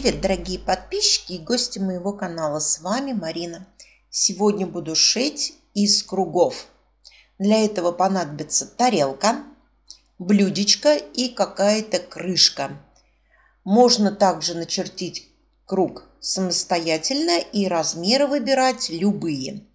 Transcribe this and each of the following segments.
Привет, дорогие подписчики и гости моего канала. С вами Марина. Сегодня буду шить из кругов. Для этого понадобится тарелка, блюдечко и какая-то крышка. Можно также начертить круг самостоятельно и размеры выбирать любые.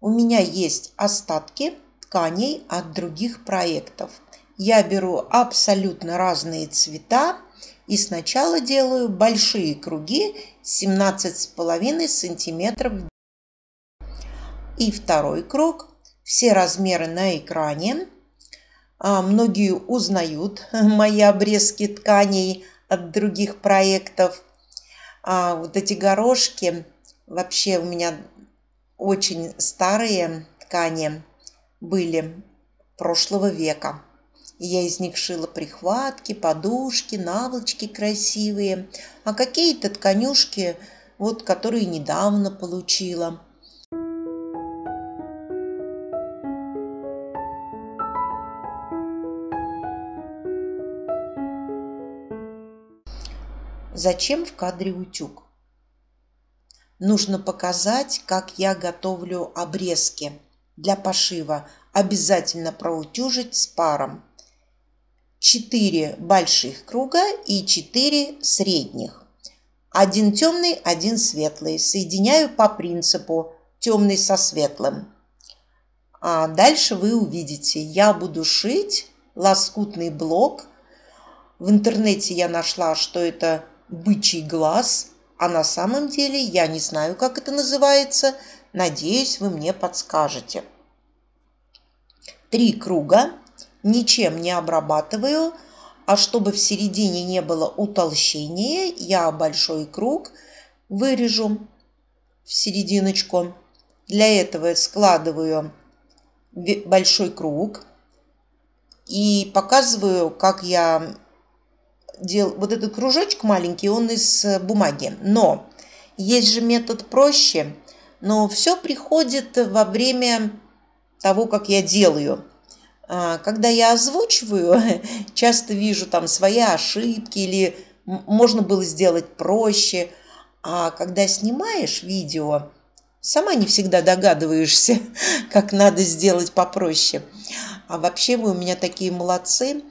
У меня есть остатки тканей от других проектов. Я беру абсолютно разные цвета и сначала делаю большие круги 17,5 сантиметров. И второй круг. Все размеры на экране. А, многие узнают мои обрезки тканей от других проектов. А вот эти горошки вообще у меня очень старые ткани были прошлого века. Я из них шила прихватки, подушки, наволочки красивые, а какие-то тканюшки, вот, которые недавно получила. Зачем в кадре утюг? Нужно показать, как я готовлю обрезки для пошива. Обязательно проутюжить с паром. 4 больших круга и 4 средних. Один темный, один светлый. Соединяю по принципу темный со светлым. А дальше вы увидите, я буду шить лоскутный блок. В интернете я нашла, что это бычий глаз, а на самом деле я не знаю, как это называется. Надеюсь, вы мне подскажете. Три круга ничем не обрабатываю, а чтобы в середине не было утолщения, я большой круг вырежу в серединочку. Для этого складываю большой круг и показываю, как я делаю. Вот этот кружочек маленький, он из бумаги. Но есть же метод проще, но все приходит во время того, как я делаю. А, когда я озвучиваю, часто вижу там свои ошибки или можно было сделать проще. А когда снимаешь видео, сама не всегда догадываешься, как надо сделать попроще. А вообще вы у меня такие молодцы,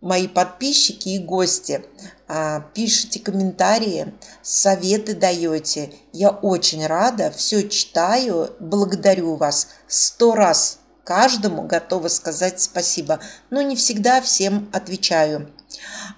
мои подписчики и гости. А, пишите комментарии, советы даете. Я очень рада, все читаю, благодарю вас. Сто раз каждому готова сказать спасибо, но не всегда всем отвечаю.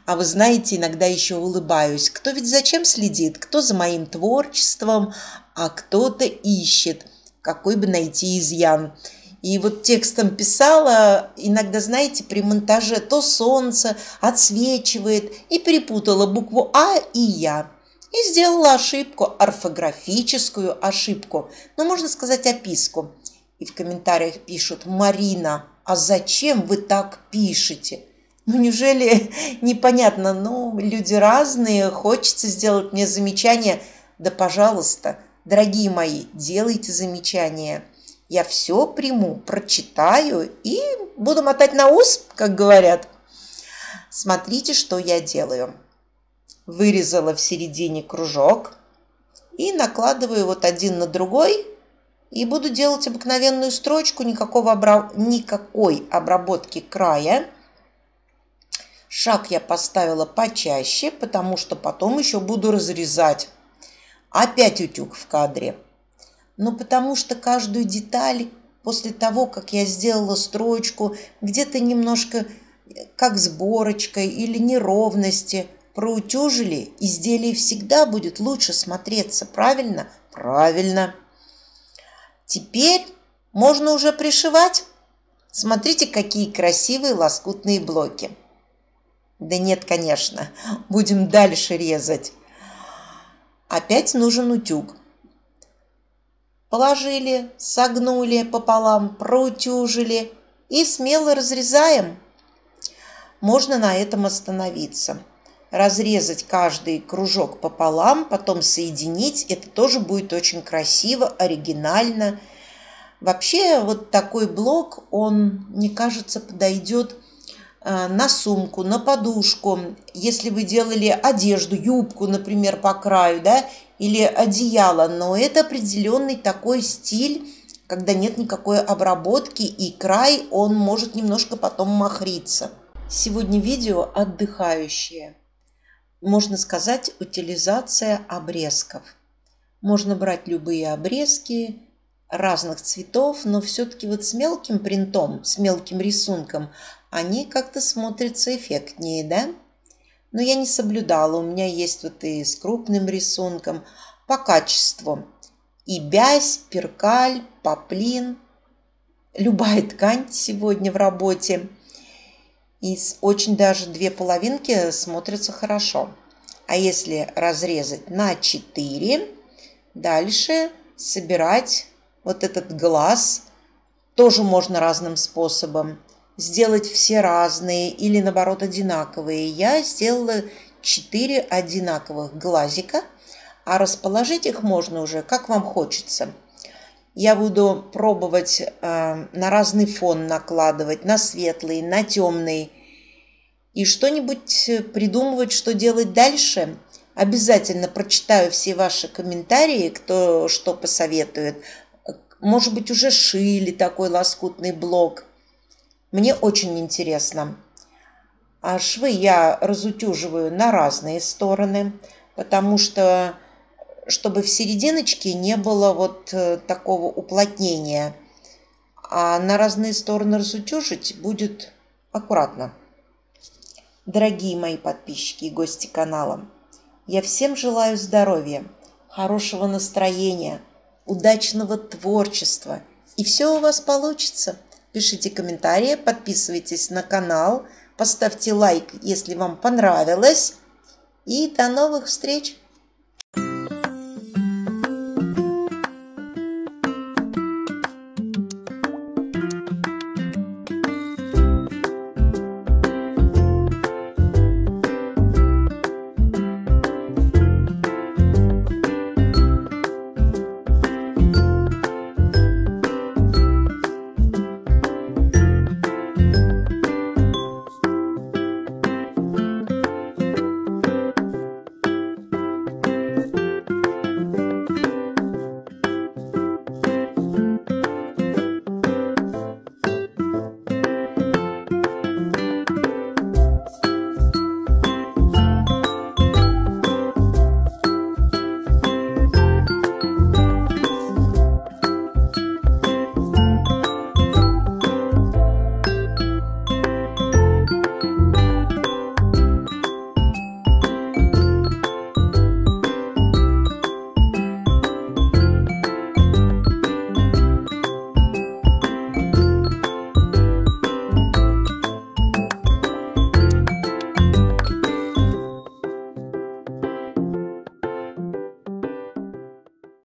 А вы знаете, иногда еще улыбаюсь. Кто ведь зачем следит? Кто за моим творчеством, а кто-то ищет, какой бы найти изъян. И вот текстом писала, иногда, знаете, при монтаже то солнце отсвечивает, и перепутала букву А и Я. И сделала ошибку, орфографическую ошибку, но можно сказать описку. И в комментариях пишут, Марина, а зачем вы так пишете? Ну, неужели непонятно? Ну, люди разные, хочется сделать мне замечание. Да, пожалуйста, дорогие мои, делайте замечания. Я все приму, прочитаю и буду мотать на ус, как говорят. Смотрите, что я делаю. Вырезала в середине кружок и накладываю вот один на другой и буду делать обыкновенную строчку, никакого обра... никакой обработки края. Шаг я поставила почаще, потому что потом еще буду разрезать. Опять утюг в кадре. Но потому что каждую деталь после того, как я сделала строчку, где-то немножко как сборочкой или неровности, проутюжили, изделие всегда будет лучше смотреться. Правильно? Правильно. Теперь можно уже пришивать. Смотрите, какие красивые лоскутные блоки. Да нет, конечно, будем дальше резать. Опять нужен утюг. Положили, согнули пополам, проутюжили и смело разрезаем. Можно на этом остановиться. Разрезать каждый кружок пополам, потом соединить. Это тоже будет очень красиво, оригинально – Вообще вот такой блок, он, мне кажется, подойдет э, на сумку, на подушку, если вы делали одежду, юбку, например, по краю, да, или одеяло, но это определенный такой стиль, когда нет никакой обработки, и край, он может немножко потом махриться. Сегодня видео отдыхающее. Можно сказать, утилизация обрезков. Можно брать любые обрезки разных цветов, но все-таки вот с мелким принтом, с мелким рисунком, они как-то смотрятся эффектнее, да? Но я не соблюдала, у меня есть вот и с крупным рисунком по качеству. И бязь, перкаль, поплин, любая ткань сегодня в работе. И очень даже две половинки смотрятся хорошо. А если разрезать на 4, дальше собирать вот этот глаз тоже можно разным способом. Сделать все разные или наоборот одинаковые. Я сделала 4 одинаковых глазика – а расположить их можно уже как вам хочется. Я буду пробовать э, на разный фон накладывать, на светлый, на темный. И что-нибудь придумывать, что делать дальше. Обязательно прочитаю все ваши комментарии, кто что посоветует. Может быть, уже шили такой лоскутный блок. Мне очень интересно. А швы я разутюживаю на разные стороны, потому что чтобы в серединочке не было вот э, такого уплотнения. А на разные стороны разутюжить будет аккуратно. Дорогие мои подписчики и гости канала, я всем желаю здоровья, хорошего настроения, удачного творчества. И все у вас получится. Пишите комментарии, подписывайтесь на канал, поставьте лайк, если вам понравилось. И до новых встреч!